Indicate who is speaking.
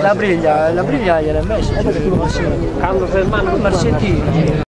Speaker 1: La briglia, la briglia gliela è messa, quando fermano. Il marsettino.